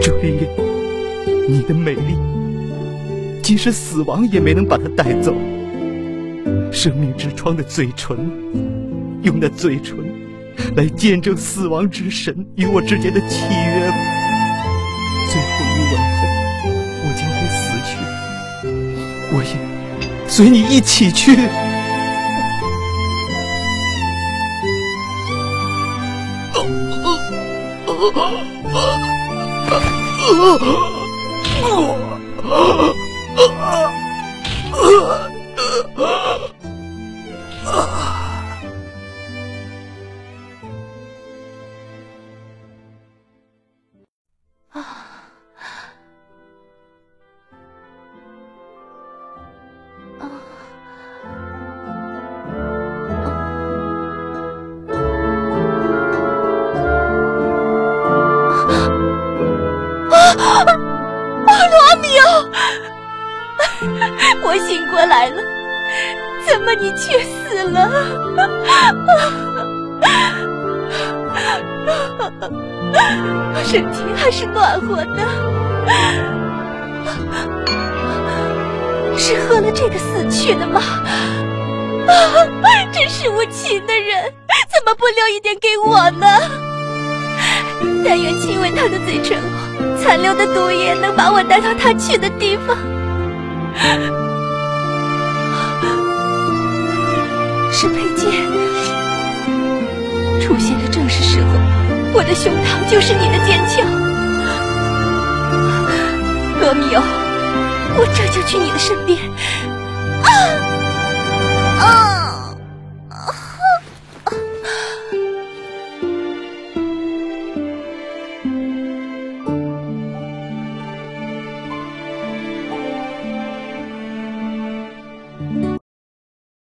朱茵茵，你的美丽，即使死亡也没能把它带走。生命之窗的嘴唇，用那嘴唇来见证死亡之神与我之间的契约我也随你一起去。罗啊啊啊！罗密欧我醒过来了，怎么你却死了？身体还是暖和的，是喝了这个死去的吗？啊真是无情的人，怎么不留一点给我呢？但愿亲吻他的嘴唇后，残留的毒液能把我带到他去的地方。是佩剑，出现的正是时候，我的胸膛就是你的剑鞘。就去你的身边。